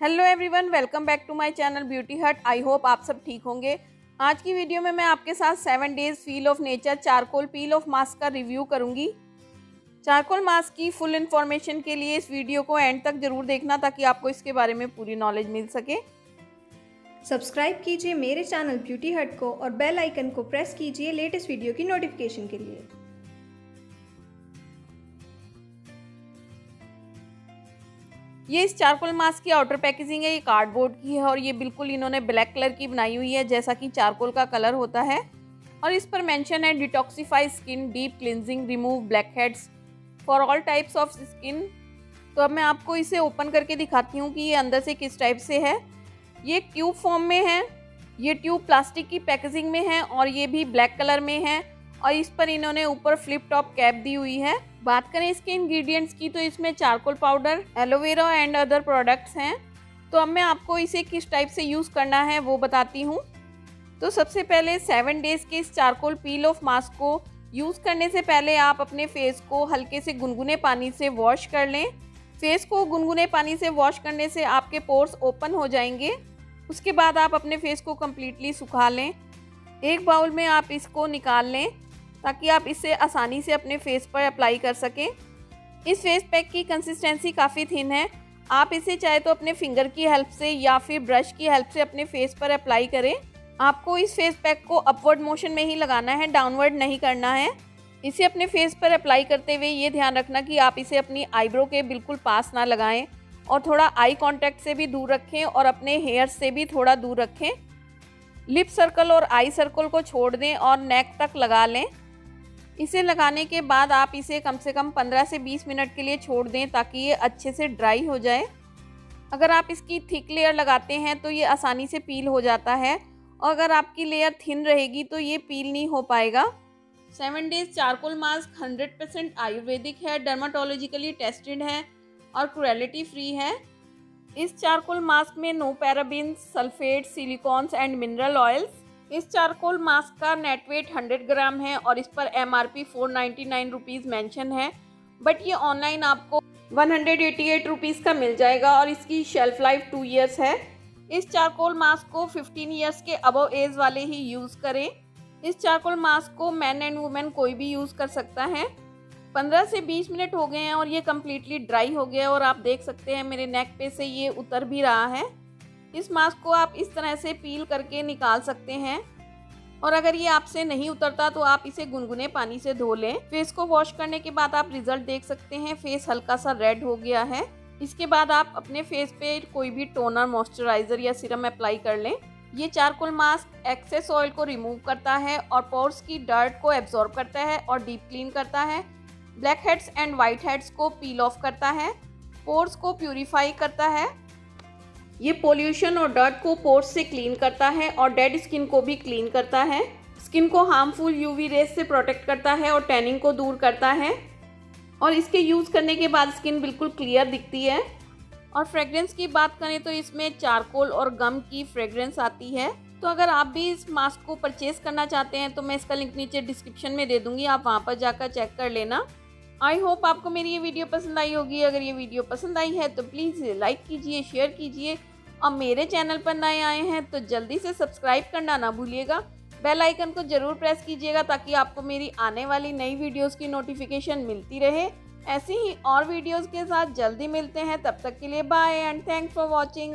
Hello everyone welcome back to my channel Beauty Hut I hope आप सब ठीक होंगे। आज की वीडियो में मैं आपके साथ seven days feel of nature charcoal peel off mask का रिव्यू करूँगी। चारकोल मास्क की फुल इन्फॉर्मेशन के लिए इस वीडियो को एंड तक ज़रूर देखना ताकि आपको इसके बारे में पूरी नॉलेज मिल सके। सब्सक्राइब कीजिए मेरे चैनल ब्यूटी हट को और बेल आइकन को प्रेस कीजिए लेटेस्ट वीडियो की नोटिफिकेशन के लिए। ये इस चारकोल मास्क की आउटर पैकेजिंग है, ये कार्डबोर्ड की है और ये बिल्कुल इन्होंने ब्लैक कलर की बनाई हुई है, जैसा कि चारकोल का कलर होता है। और इस पर मेंशन है detoxify skin deep cleansing remove blackheads for all types of skin तो अब मैं आपको इसे ओपन करके दिखाती हूँ कि ये अंदर से किस टाइप से है। ये ट्यूब फॉर्म में है, ये ट्यूब प्लास्टिक की पैकेजिंग में है और ये भी ब्लैक कलर में है। और इस पर इन्होंने ऊपर फ्लिप टॉप कैप दी हुई है। बात करें इसके इंग्रेडिएंट्स की तो इसमें charcoal powder aloe vera and other products हैं। तो अब मैं आपको इसे किस टाइप से यूज़ करना है, वो बताती हूँ। तो सबसे पहले सेवन डेज़ के इस चारकोल पील ऑफ़ मास्क को यूज़ करने से पहले आप अपने फेस को हल्के से गुनगुने पानी से वॉश कर लें। फेस को गुनगुने पानी से वॉश करने से आपके पोर्स ओपन हो जाएँगे। उसके बाद आप अपने फेस को कम्प्लीटली सुखा लें। एक बाउल में आप इसको निकाल लें। ताकि आप इसे आसानी से अपने फेस पर अप्लाई कर सकें। इस फेस पैक की कंसिस्टेंसी काफ़ी थिन है। आप इसे चाहे तो अपने फिंगर की हेल्प से या फिर ब्रश की हेल्प से अपने फेस पर अप्लाई करें। आपको इस फेस पैक को अपवर्ड मोशन में ही लगाना है डाउनवर्ड नहीं करना है। इसे अपने फेस पर अप्लाई करते हुए ये ध्यान रखना कि आप इसे अपनी आईब्रो के बिल्कुल पास ना लगाएँ और थोड़ा आई कांटेक्ट से भी दूर रखें और अपने हेयर से भी थोड़ा दूर रखें। लिप सर्कल और आई सर्कल को छोड़ दें और नेक तक लगा लें। इसे लगाने के बाद आप इसे कम से कम 15 से 20 मिनट के लिए छोड़ दें ताकि ये अच्छे से ड्राई हो जाए। अगर आप इसकी थिक लेयर लगाते हैं तो ये आसानी से पील हो जाता है और अगर आपकी लेयर थिन रहेगी तो ये पील नहीं हो पाएगा। Seven days charcoal mask 100 percent Ayurvedic है, डर्माटोलॉजिकली टेस्टेड है और क्रुएलिटी फ्री है। इस चारकोल मास्क में no paraben sulphate, silicones and mineral oils इस चारकोल मास्क का नेट वेट 100 ग्राम है और इस पर M R P four ninety nine rupees mention है। बट ये ऑनलाइन आपको वन हंड्रेड एटी रुपीज़ का मिल जाएगा और इसकी शेल्फ लाइफ टू ईयर्स है। इस चारकोल मास्क को 15 ईयर्स के अबव एज वाले ही यूज़ करें। इस चारकोल मास्क को मैन एंड वुमेन कोई भी यूज़ कर सकता है। 15 से 20 मिनट हो गए हैं और ये कम्प्लीटली ड्राई हो गया और आप देख सकते हैं मेरे नेक पे से ये उतर भी रहा है। इस मास्क को आप इस तरह से पील करके निकाल सकते हैं। और अगर ये आपसे नहीं उतरता तो आप इसे गुनगुने पानी से धो लें। फेस को वॉश करने के बाद आप रिज़ल्ट देख सकते हैं फेस हल्का सा रेड हो गया है। इसके बाद आप अपने फेस पे कोई भी टोनर मॉइस्चराइजर या सिरम अप्लाई कर लें। ये चारकोल मास्क एक्सेस ऑयल को रिमूव करता है और पोर्स की डर्ट को एब्जॉर्ब करता है और डीप क्लीन करता है। Black heads and white heads को पील ऑफ़ करता है। पोर्स को प्यूरिफाई करता है। ये पोल्यूशन और डर्ट को पोर्स से क्लीन करता है और डेड स्किन को भी क्लीन करता है। स्किन को हार्मफुल यूवी रेस से प्रोटेक्ट करता है और टैनिंग को दूर करता है। और इसके यूज़ करने के बाद स्किन बिल्कुल क्लियर दिखती है। और फ्रेगरेंस की बात करें तो इसमें चारकोल और गम की फ्रेगरेंस आती है। तो अगर आप भी इस मास्क को परचेज करना चाहते हैं तो मैं इसका लिंक नीचे डिस्क्रिप्शन में दे दूँगी। आप वहाँ पर जाकर चेक कर लेना। आई होप आपको मेरी ये वीडियो पसंद आई होगी। अगर ये वीडियो पसंद आई है तो प्लीज़ लाइक कीजिए शेयर कीजिए। और मेरे चैनल पर नए आए हैं तो जल्दी से सब्सक्राइब करना ना भूलिएगा। बेल आइकन को ज़रूर प्रेस कीजिएगा, ताकि आपको मेरी आने वाली नई वीडियोस की नोटिफिकेशन मिलती रहे। ऐसी ही और वीडियोस के साथ जल्दी मिलते हैं। तब तक के लिए bye and thanks for watching